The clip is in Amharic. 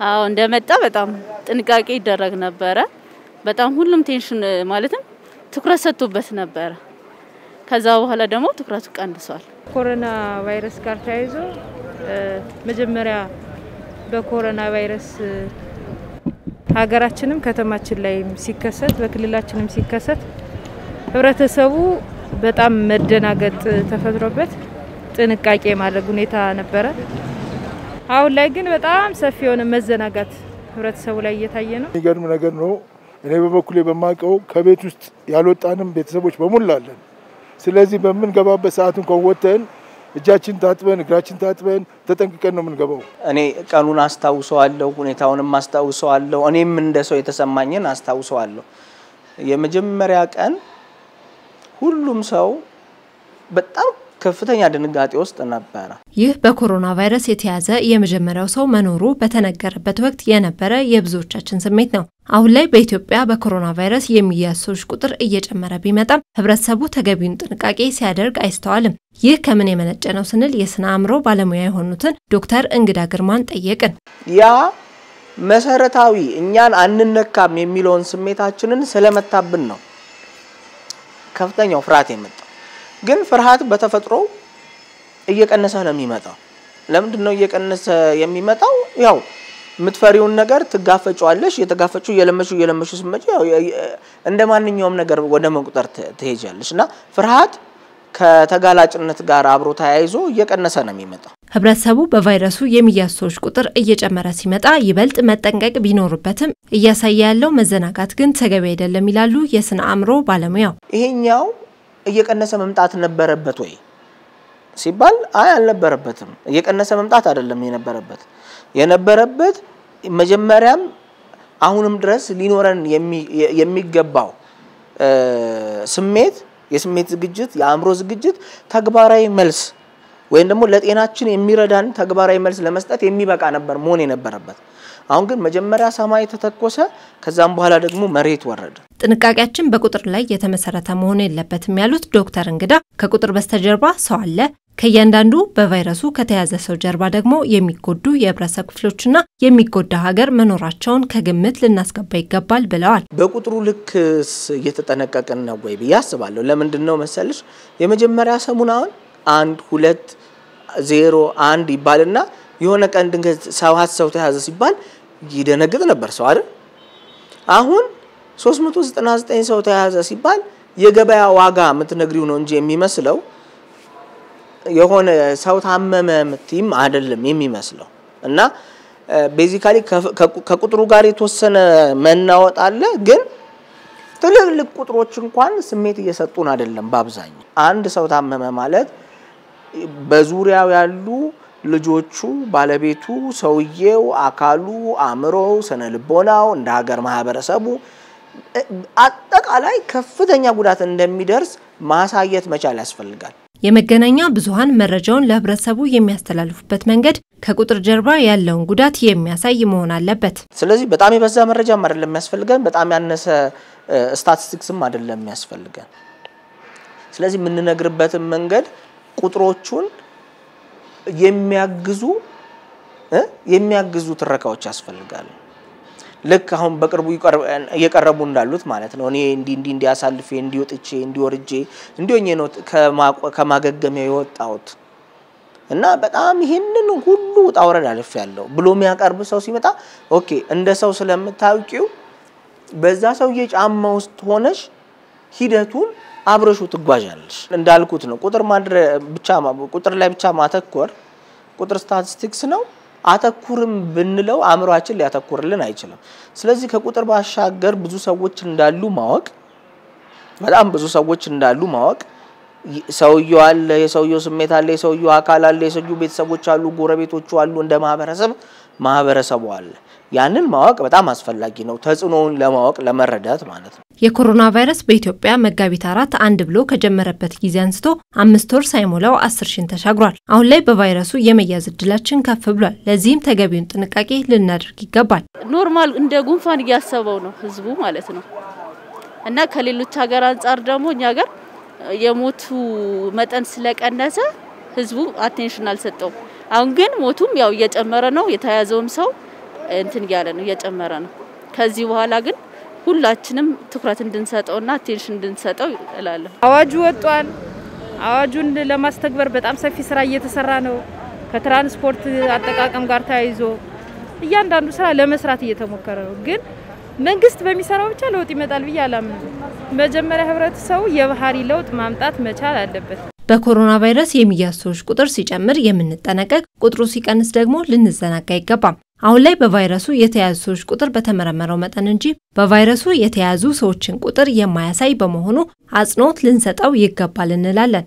አዎ እንደመጣ በጣም ጥንቃቄ ይደረግ ነበረ። በጣም ሁሉም attention ማለትም ትኩረት ሰጥቶበት ነበረ። ከዛ በኋላ ደግሞ ትኩረቱ ቀንሷል። ኮሮና ቫይረስ ጋር ተያይዞ መጀመሪያ በኮሮና ቫይረስ ሀገራችንም ከተማችን ላይም ሲከሰት በክልላችንም ሲከሰት ህብረተሰቡ በጣም መደናገጥ ተፈጥሮበት ጥንቃቄ ማድረግ ሁኔታ ነበረ። አሁን ላይ ግን በጣም ሰፊ የሆነ መዘናጋት ህብረተሰቡ ላይ እየታየ ነው። የሚገርም ነገር ነው። እኔ በበኩሌ በማውቀው ከቤት ውስጥ ያልወጣንም ቤተሰቦች በሙላ አለን። ስለዚህ በምንገባበት ሰዓት እንኳን ወጥተን እጃችን ታጥበን እግራችን ታጥበን ተጠንቅቀን ነው የምንገባው። እኔ ቀኑን አስታውሰዋለሁ፣ ሁኔታውንም አስታውሰዋለሁ። እኔም እንደ ሰው የተሰማኝን አስታውሰዋለሁ። የመጀመሪያ ቀን ሁሉም ሰው በጣም ከፍተኛ ድንጋጤ ውስጥ ነበረ። ይህ በኮሮና ቫይረስ የተያዘ የመጀመሪያው ሰው መኖሩ በተነገረበት ወቅት የነበረ የብዙዎቻችን ስሜት ነው። አሁን ላይ በኢትዮጵያ በኮሮና ቫይረስ የሚያዙ ሰዎች ቁጥር እየጨመረ ቢመጣም ህብረተሰቡ ተገቢውን ጥንቃቄ ሲያደርግ አይስተዋልም። ይህ ከምን የመነጨ ነው ስንል የስነ አእምሮ ባለሙያ የሆኑትን ዶክተር እንግዳ ግርማን ጠየቅን። ያ መሰረታዊ እኛን አንነካም የሚለውን ስሜታችንን ስለመታብን ነው ከፍተኛው ፍርሃት የመጣው። ግን ፍርሃት በተፈጥሮ እየቀነሰ ነው የሚመጣው። ለምንድን ነው እየቀነሰ የሚመጣው? ያው የምትፈሪውን ነገር ትጋፈጫዋለሽ። የተጋፈጩ እየለመሹ እየለመሹ ስትመጪ እንደ ማንኛውም ነገር ወደ መቁጠር ትሄጃለሽ እና ፍርሃት ከተጋላጭነት ጋር አብሮ ተያይዞ እየቀነሰ ነው የሚመጣው። ህብረተሰቡ በቫይረሱ የሚያዙ ሰዎች ቁጥር እየጨመረ ሲመጣ ይበልጥ መጠንቀቅ ቢኖርበትም እያሳየ ያለው መዘናጋት ግን ተገቢ አይደለም ይላሉ የስነ አእምሮ ባለሙያው። ይሄኛው እየቀነሰ መምጣት ነበረበት ወይ ሲባል አይ አልነበረበትም። እየቀነሰ መምጣት አይደለም የነበረበት የነበረበት መጀመሪያም አሁንም ድረስ ሊኖረን የሚገባው ስሜት የስሜት ዝግጅት፣ የአእምሮ ዝግጅት ተግባራዊ መልስ ወይም ደግሞ ለጤናችን የሚረዳን ተግባራዊ መልስ ለመስጠት የሚበቃ ነበር መሆን የነበረበት። አሁን ግን መጀመሪያ ሰማይ ተተኮሰ፣ ከዛም በኋላ ደግሞ መሬት ወረደ። ጥንቃቄያችን በቁጥር ላይ የተመሰረተ መሆን የለበትም ያሉት ዶክተር እንግዳ ከቁጥር በስተጀርባ ሰው አለ። ከእያንዳንዱ በቫይረሱ ከተያዘ ሰው ጀርባ ደግሞ የሚጎዱ የህብረተሰብ ክፍሎችና የሚጎዳ ሀገር መኖራቸውን ከግምት ልናስገባ ይገባል ብለዋል። በቁጥሩ ልክስ እየተጠነቀቅን ነው ወይ ብዬ አስባለሁ። ለምንድን ነው መሰልሽ የመጀመሪያ ሰሙን አሁን አንድ ሁለት ዜሮ አንድ ይባልና የሆነ ቀን ድንገት ሰባት ሰው ተያዘ ሲባል ይደነግጥ ነበር ሰው አይደል? አሁን 399 ሰው ተያዘ ሲባል የገበያ ዋጋ የምትነግሪው ነው እንጂ የሚመስለው የሆነ ሰው ታመመ ምትይም አይደለም የሚመስለው እና ቤዚካሊ ከቁጥሩ ጋር የተወሰነ መናወጥ አለ። ግን ትልልቅ ቁጥሮች እንኳን ስሜት እየሰጡን አይደለም። በአብዛኛው አንድ ሰው ታመመ ማለት በዙሪያው ያሉ ልጆቹ፣ ባለቤቱ፣ ሰውየው፣ አካሉ፣ አእምሮው፣ ስነ ልቦናው፣ እንደ ሀገር ማህበረሰቡ አጠቃላይ ከፍተኛ ጉዳት እንደሚደርስ ማሳየት መቻል ያስፈልጋል። የመገናኛ ብዙኃን መረጃውን ለህብረተሰቡ የሚያስተላልፉበት መንገድ ከቁጥር ጀርባ ያለውን ጉዳት የሚያሳይ መሆን አለበት። ስለዚህ በጣም የበዛ መረጃም አይደለም የሚያስፈልገን፣ በጣም ያነሰ ስታቲስቲክስም አይደለም የሚያስፈልገን። ስለዚህ የምንነግርበትን መንገድ ቁጥሮቹን የሚያግዙ የሚያግዙ ትረካዎች ያስፈልጋሉ። ልክ አሁን በቅርቡ እየቀረቡ እንዳሉት ማለት ነው። እኔ እንዲ እንዲ እንዲያሳልፌ እንዲወጥቼ እንዲወርጄ እንዲሆኜ ነው ከማገገሚያ የወጣሁት እና በጣም ይሄንን ሁሉ ውጣ ውረድ አልፌያለሁ ብሎ የሚያቀርብ ሰው ሲመጣ okay እንደ ሰው ስለምታውቂው በዛ ሰውዬ ጫማ ውስጥ ሆነሽ ሂደቱን አብረሹ ትጓዣለሽ። እንዳልኩት ነው ቁጥር ብቻ ቁጥር ላይ ብቻ ማተኮር ቁጥር ስታቲስቲክስ ነው። አተኩርም ብንለው አእምሯችን ሊያተኩርልን አይችልም። ስለዚህ ከቁጥር ባሻገር ብዙ ሰዎች እንዳሉ ማወቅ በጣም ብዙ ሰዎች እንዳሉ ማወቅ ሰውየው አለ፣ የሰውየው ስሜት አለ፣ የሰውየው አካል አለ፣ የሰውየው ቤተሰቦች አሉ፣ ጎረቤቶቹ አሉ፣ እንደ ማህበረሰብ ማህበረሰቡ አለ። ያንን ማወቅ በጣም አስፈላጊ ነው፣ ተጽዕኖውን ለማወቅ ለመረዳት ማለት ነው። የኮሮና ቫይረስ በኢትዮጵያ መጋቢት አራት አንድ ብሎ ከጀመረበት ጊዜ አንስቶ አምስት ወር ሳይሞላው አስር ሺን ተሻግሯል። አሁን ላይ በቫይረሱ የመያዝ እድላችን ከፍ ብሏል። ለዚህም ተገቢውን ጥንቃቄ ልናደርግ ይገባል። normal እንደ ጉንፋን እያሰበው ነው ህዝቡ ማለት ነው እና ከሌሎች ሀገር አንጻር ደግሞ እኛ ሀገር የሞቱ መጠን ስለቀነሰ ህዝቡ attention አልሰጠውም። አሁን ግን ሞቱም ያው እየጨመረ ነው። የተያዘውም ሰው እንትን እያለ ነው እየጨመረ ነው። ከዚህ በኋላ ግን ሁላችንም ትኩረት እንድንሰጠውና attention እንድንሰጠው እላለሁ። አዋጁ ወጧል። አዋጁን ለማስተግበር በጣም ሰፊ ስራ እየተሰራ ነው። ከትራንስፖርት አጠቃቀም ጋር ተያይዞ እያንዳንዱ ስራ ለመስራት እየተሞከረ ነው። ግን መንግስት በሚሰራው ብቻ ለውጥ ይመጣል ብዬ አላምንም። መጀመሪያ ህብረተሰቡ የባህሪ ለውጥ ማምጣት መቻል አለበት። በኮሮና ቫይረስ የሚያዙ ሰዎች ቁጥር ሲጨምር የምንጠነቀቅ፣ ቁጥሩ ሲቀንስ ደግሞ ልንዘናጋ አይገባም። አሁን ላይ በቫይረሱ የተያዙ ሰዎች ቁጥር በተመረመረው መጠን እንጂ በቫይረሱ የተያዙ ሰዎችን ቁጥር የማያሳይ በመሆኑ አጽንኦት ልንሰጠው ይገባል እንላለን።